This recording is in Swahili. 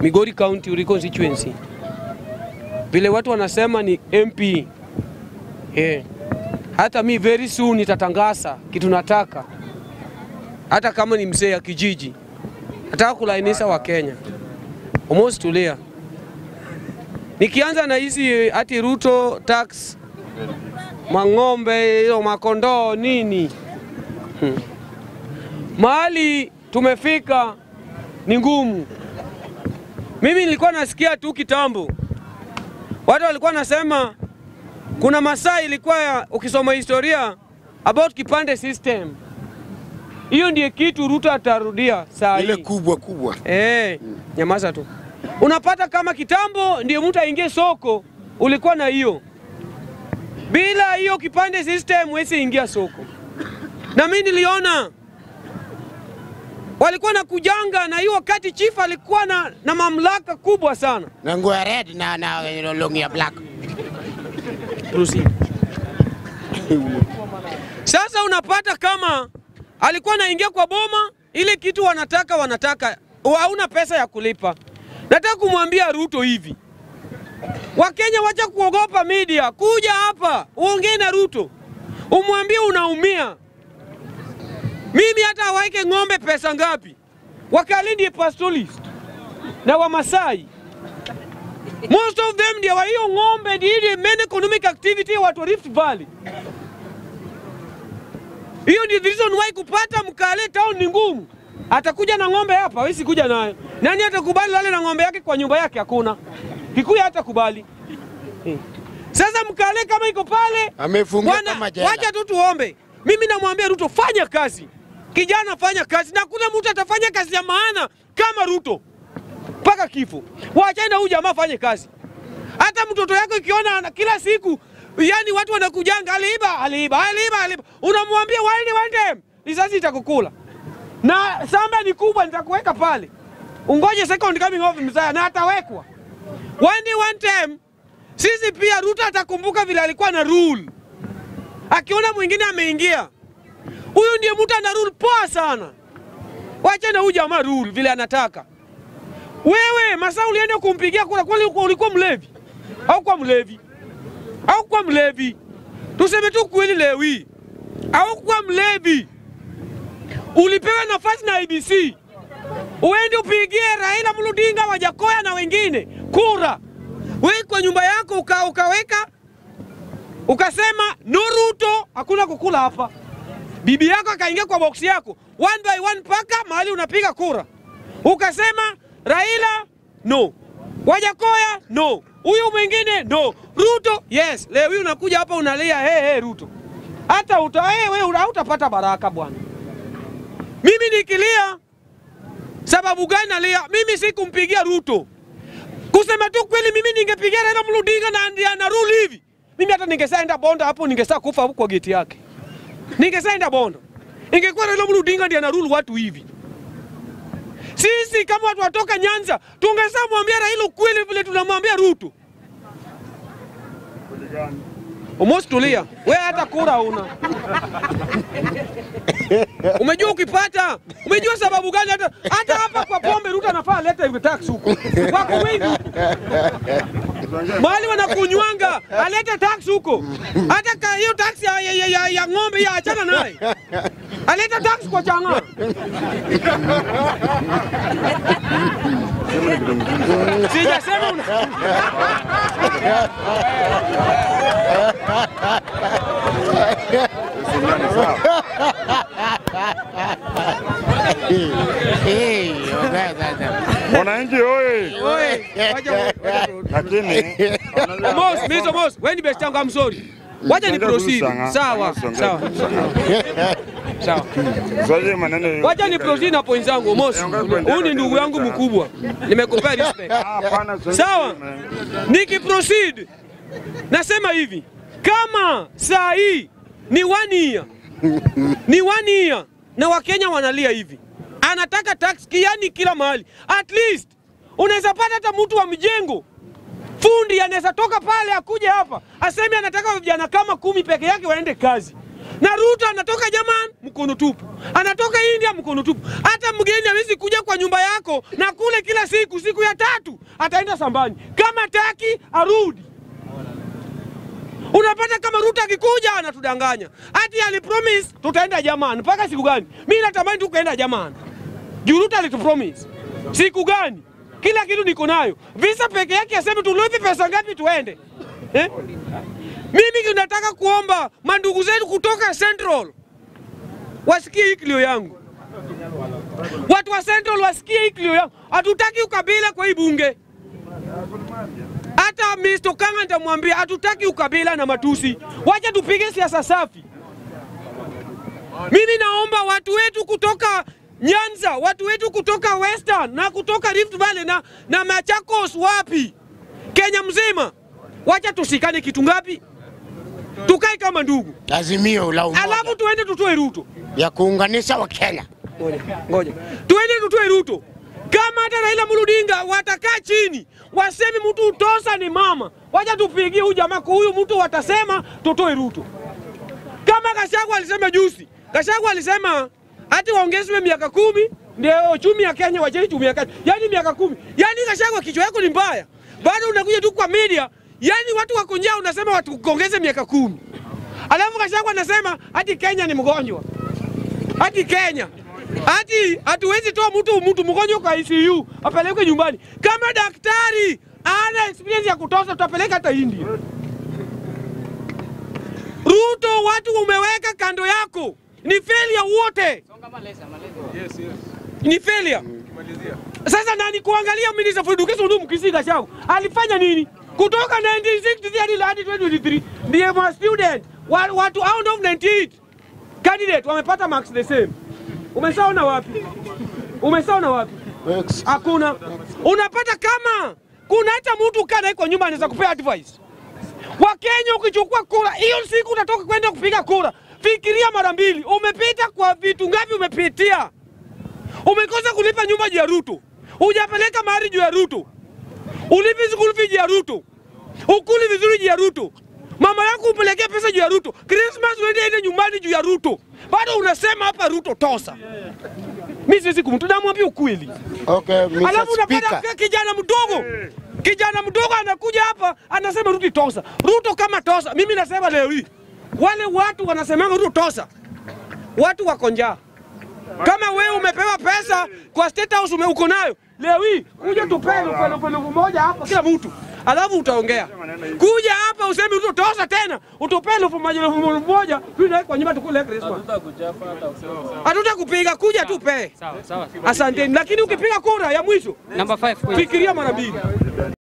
Migori County Uri constituency, vile watu wanasema ni MP eh. Hata mi very soon nitatangaza kitu nataka, hata kama ni mzee ya kijiji, nataka kulainisha wa Kenya. Almost tulia, nikianza na hizi ati Ruto tax, mang'ombe hiyo, makondoo nini, hmm. Mahali tumefika ni ngumu. Mimi nilikuwa nasikia tu kitambo watu walikuwa nasema kuna masaa ilikuwa ya, ukisoma historia about kipande system, hiyo ndiye kitu Ruto atarudia saa ile kubwa kubwa. Eh, nyamaza tu. Unapata kama kitambo ndiye mtu aingie soko, ulikuwa na hiyo. Bila hiyo kipande system huwezi ingia soko. Na mimi niliona walikuwa na kujanga na hiyo wakati chief alikuwa na, na mamlaka kubwa sana. Na nguo ya red na na longi ya black. Sasa unapata kama alikuwa anaingia kwa boma, ile kitu wanataka wanataka, hauna pesa ya kulipa. Nataka kumwambia Ruto hivi, Wakenya wacha kuogopa media, kuja hapa uongee na Ruto, umwambie unaumia. Mimi hata awaike ng'ombe pesa ngapi, Wakalindi pastoralist na Wamasai Most of them ndio wa hiyo ng'ombe ndio ile main economic activity ya watu wa Rift Valley. Hiyo ndio reason why kupata mkale town ni ngumu. Atakuja na ng'ombe hapa, wewe kuja nayo. Nani atakubali lale na ng'ombe yake kwa nyumba yake? Hakuna. Kikuyu hatakubali. Hmm. Sasa mkale kama iko pale, Amefungia kama jela. wacha tu tuombe. Mimi namwambia Ruto, fanya kazi. Kijana, fanya kazi, na kuna mtu atafanya kazi ya maana kama Ruto. Mpaka kifo. Wachana na huyu jamaa afanye kazi. Hata mtoto yako ikiona kila siku, yani watu wanakujanga, aliiba, aliiba, aliiba, aliiba, unamwambia waende waende, risasi itakukula. Na samba ni kubwa, nitakuweka pale, ungoje second coming of Messiah, na atawekwa. One one time. Sisi pia Ruto atakumbuka vile alikuwa na rule, akiona mwingine ameingia, huyu ndiye mtu ana rule poa sana. Wacha na huyu jamaa rule vile anataka. Wewe masaa ulienda kumpigia kura, kwani ulikuwa- mlevi au kwa mlevi au kwa mlevi? Tuseme tu kweli leo hii, au kwa mlevi? Ulipewa nafasi na IBC uende upigie Raila Muludinga, Wajakoya na wengine kura, wewe kwa nyumba yako uka, ukaweka ukasema no Ruto, hakuna kukula hapa. Bibi yako akaingia kwa boksi yako one by one mpaka mahali unapiga kura, ukasema Raila no, Wajakoya no, huyu mwingine no, Ruto yes. Leo hii unakuja hapa unalia hey, hey, Ruto, hata uta hey, wewe hautapata baraka bwana. Mimi nikilia sababu gani nalia? Mimi sikumpigia Ruto. Kusema tu kweli, mimi ningepigia Raila Amolo Odinga na ndiye ana rule hivi, mimi hata ningesaenda Bonda hapo, ningesaa kufa huko kwa geti yake, ningesaenda Bondo, Ingekuwa Raila Amolo Odinga ndiye anarulu watu hivi sisi kama watu watoka Nyanza tungesa mwambia Raila ukweli vile tunamwambia Ruto. Almost tulia. We hata kura una. Umejua ukipata, umejua sababu gani hata hata hapa kwa pombe Ruto anafaa leta tax huko. Wako wengi. Mahali wanakunywanga alete tax huko. Hata hiyo tax ya, ya, ya, ya, ng'ombe ya achana naye. Alete tax kwa chang'aa. Sijasema una... Hey, hey, okay, sasa. Wananchi oye! Oye. Lakini Mos, Mizo Mos, wewe ni best yangu, I'm sorry. Wacha ni proceed. Sawa, sawa. Sawa. Wacha ni proceed na point zangu Mos. Huyu ni ndugu yangu mkubwa. Nimekupea respect. Sawa. Niki proceed. Nasema hivi, kama saa hii ni one year. Ni one year na Wakenya wanalia hivi. Anataka tax kiani kila mahali. At least unaweza pata hata mtu wa mjengo fundi anaweza toka pale akuje hapa aseme anataka vijana kama kumi peke yake waende kazi. na Ruto anatoka Jaman mkono tupu, anatoka India mkono tupu. Hata mgeni hawezi kuja kwa nyumba yako na kule kila siku, siku ya tatu ataenda sambani, kama taki arudi. Unapata kama Ruto akikuja anatudanganya ati alipromise tutaenda Jaman. Mpaka siku gani? Mimi natamani tu kuenda Jaman juu Ruto alitupromise. Siku gani? Kila kitu niko nayo, visa peke yake aseme tulipe pesa ngapi tuende eh? Mimi nataka kuomba mandugu zetu kutoka Central wasikie hii kilio yangu, watu wa Central wasikie hii kilio yangu. Hatutaki ukabila kwa hii bunge. Hata Mr. Kanga nitamwambia hatutaki ukabila na matusi, wacha tupige siasa safi. Mimi naomba watu wetu kutoka Nyanza, watu wetu kutoka Western na kutoka Rift Valley na, na Machakos, wapi Kenya mzima, wacha tusikane kitu ngapi, tukae kama ndugu, Azimio la umoja alafu tuende tutoe Ruto. ya kuunganisha Wakenya. Ngoja, ngoja. Tuende tutoe Ruto. Kama hata Raila Murudinga watakaa chini waseme mtu utosa ni mama, wacha tupigie huyu jamaa huyu mtu, watasema tutoe Ruto. Kama Gachagua alisema juzi, Gachagua alisema hati waongezwe miaka kumi ndio uchumi ya Kenya wacheni Kenya, yaani miaka kumi. Yaani Gachagua, kichwa yako ni mbaya, bado unakuja tu kwa media, yaani watu wako njaa, unasema watu kuongeze miaka kumi, alafu Gachagua anasema hati Kenya ni mgonjwa hati Kenya hati hatuwezi toa mtu mtu mgonjwa kwa ICU apelekwe nyumbani. Kama daktari ana experience ya kutosha, tutapeleka hata India. Ruto, watu umeweka kando yako ni failure wote, ni failure. Sasa nani kuangalia Minister for Education ndio Mkisi Shau alifanya nini kutoka 1960 hadi hadi 2023 ndiye ma student watu out of 98 candidate wamepata marks the same. Umesaona wapi? Umesaona wapi? Hakuna. Unapata kama kuna hata mtu kana iko kwa nyumba anaweza kupea advice. Wakenya, ukichukua kura hiyo siku utatoka kwenda kupiga kura, fikiria mara mbili. Umepita kwa vitu ngapi? Umepitia, umekosa kulipa nyumba juu ya Ruto, hujapeleka mahari juu ya Ruto, ulipi school fee juu ya Ruto, ukuli vizuri juu ya Ruto, mama yako upelekea pesa juu ya Ruto, Christmas uende ende nyumbani juu ya Ruto, bado unasema hapa Ruto tosa. Mimi siwezi kumtu, namwambia ukweli. Okay. Alafu unapata kijana mdogo kijana mdogo anakuja hapa anasema Ruto tosa. Ruto kama tosa, mimi nasema leo hii wale watu wanasemanga Ruto tosa, watu wako njaa. Kama wewe umepewa pesa kwa State House uko nayo leo hii, kuja tupee elfu moja hapa kila mtu, alafu utaongea. Kuja hapa usemi Ruto tosa tena, utupee elfu moja elfu moja kwa nyumba tukule Christmas. Hatutakupiga, kuja tupee. Sawa sawa. Asanteni, lakini ukipiga kura ya mwisho Number 5 fikiria mara mbili.